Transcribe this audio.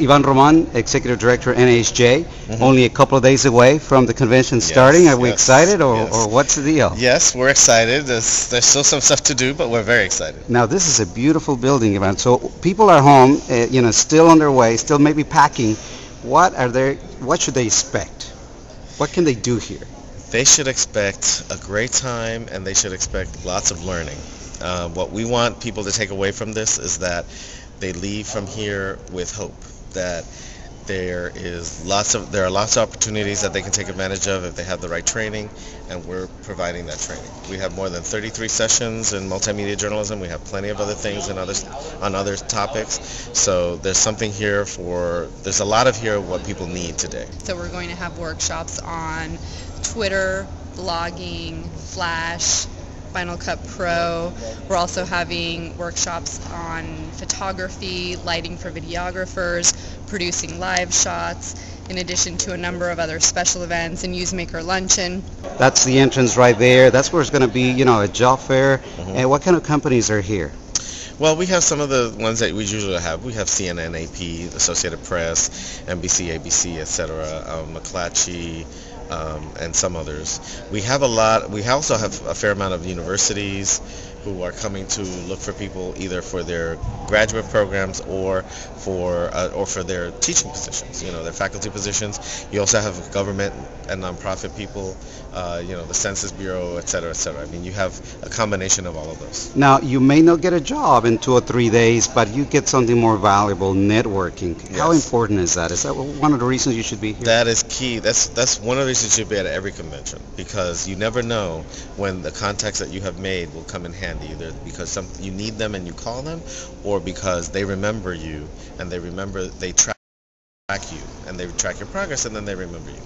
Ivan Roman, Executive Director, NAHJ, Mhm. only a couple of days away from the convention Yes, starting. Are we yes, excited or, yes. or what's the deal? Yes, we're excited. There's, there's still some stuff to do, but we're very excited. Now, this is a beautiful building, Ivan. So people are home, uh, you know, still on their way, still maybe packing. What are they, what should they expect? What can they do here? They should expect a great time and they should expect lots of learning. Uh, what we want people to take away from this is that they leave from here with hope that there is lots of there are lots of opportunities that they can take advantage of if they have the right training and we're providing that training. We have more than 33 sessions in multimedia journalism. We have plenty of other things and others on other topics. So there's something here for there's a lot of here what people need today. So we're going to have workshops on Twitter, blogging, Flash, Final Cut Pro. We're also having workshops on photography, lighting for videographers, producing live shots, in addition to a number of other special events and Newsmaker Luncheon. That's the entrance right there. That's where it's going to be, you know, a job fair. Mhm. And what kind of companies are here? Well, we have some of the ones that we usually have. We have CNN, AP, Associated Press, NBC, ABC, etc., um, McClatchy, um, and some others. We have a lot. We also have a fair amount of universities who are coming to look for people either for their graduate programs or for uh, or for their teaching positions. You know, their faculty positions. You also have government and nonprofit people. Uh, you know, the Census Bureau, et cetera, et cetera. I mean, you have a combination of all of those. Now, you may not get a job in two or three days, but you get something more valuable, networking. How important is that? Is that one of the reasons you should be here? That is key. That's that's one of the reasons you should be at every convention because you never know when the contacts that you have made will come in handy. Either because some you need them and you call them, or because they remember you and they remember they track you and they track your progress and then they remember you.